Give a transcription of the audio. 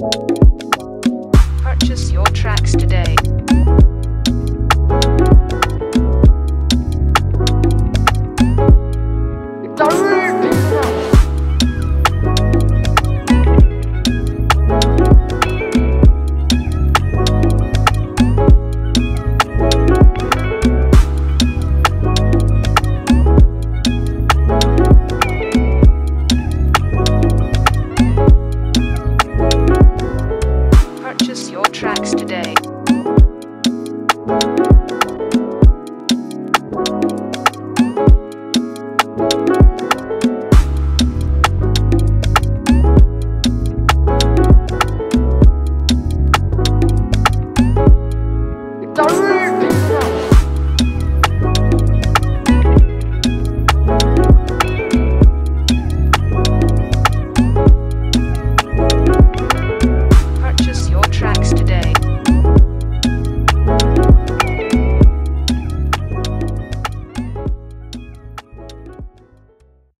Thank tracks today.